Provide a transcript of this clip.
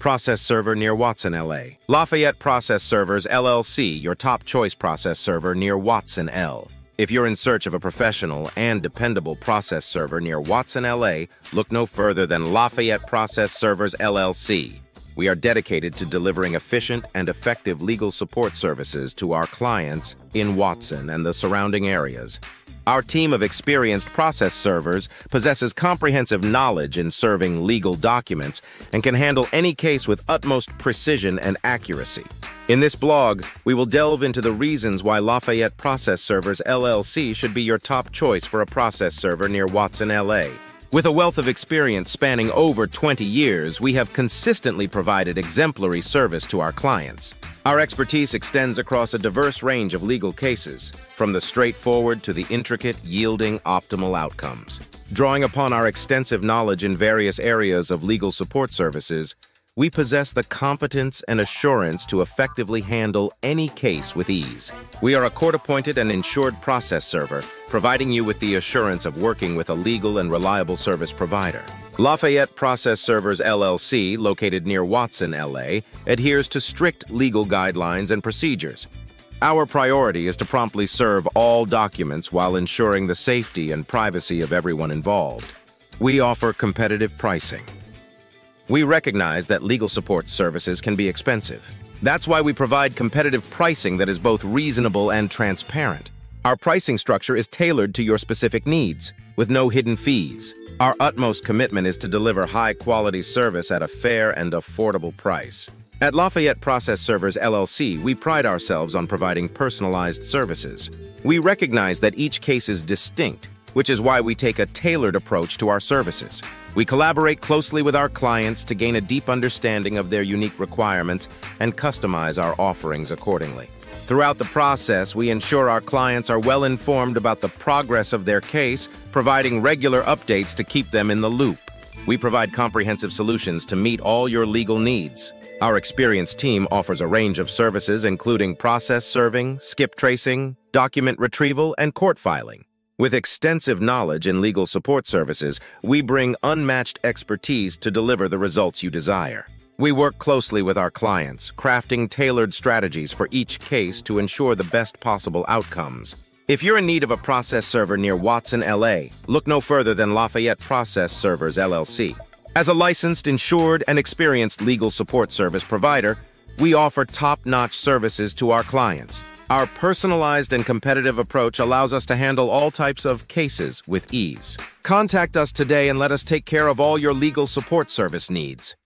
process server near Watson, LA. Lafayette Process Servers LLC, your top choice process server near Watson, L. If you're in search of a professional and dependable process server near Watson, LA, look no further than Lafayette Process Servers LLC. We are dedicated to delivering efficient and effective legal support services to our clients in Watson and the surrounding areas. Our team of experienced process servers possesses comprehensive knowledge in serving legal documents and can handle any case with utmost precision and accuracy. In this blog, we will delve into the reasons why Lafayette Process Servers LLC should be your top choice for a process server near Watson, LA. With a wealth of experience spanning over 20 years, we have consistently provided exemplary service to our clients. Our expertise extends across a diverse range of legal cases, from the straightforward to the intricate, yielding optimal outcomes. Drawing upon our extensive knowledge in various areas of legal support services, we possess the competence and assurance to effectively handle any case with ease. We are a court-appointed and insured process server, providing you with the assurance of working with a legal and reliable service provider. Lafayette Process Servers LLC, located near Watson, LA, adheres to strict legal guidelines and procedures. Our priority is to promptly serve all documents while ensuring the safety and privacy of everyone involved. We offer competitive pricing. We recognize that legal support services can be expensive. That's why we provide competitive pricing that is both reasonable and transparent. Our pricing structure is tailored to your specific needs, with no hidden fees. Our utmost commitment is to deliver high-quality service at a fair and affordable price. At Lafayette Process Servers LLC, we pride ourselves on providing personalized services. We recognize that each case is distinct which is why we take a tailored approach to our services. We collaborate closely with our clients to gain a deep understanding of their unique requirements and customize our offerings accordingly. Throughout the process, we ensure our clients are well informed about the progress of their case, providing regular updates to keep them in the loop. We provide comprehensive solutions to meet all your legal needs. Our experienced team offers a range of services including process serving, skip tracing, document retrieval, and court filing. With extensive knowledge in legal support services, we bring unmatched expertise to deliver the results you desire. We work closely with our clients, crafting tailored strategies for each case to ensure the best possible outcomes. If you're in need of a process server near Watson, LA, look no further than Lafayette Process Servers, LLC. As a licensed, insured, and experienced legal support service provider, we offer top-notch services to our clients. Our personalized and competitive approach allows us to handle all types of cases with ease. Contact us today and let us take care of all your legal support service needs.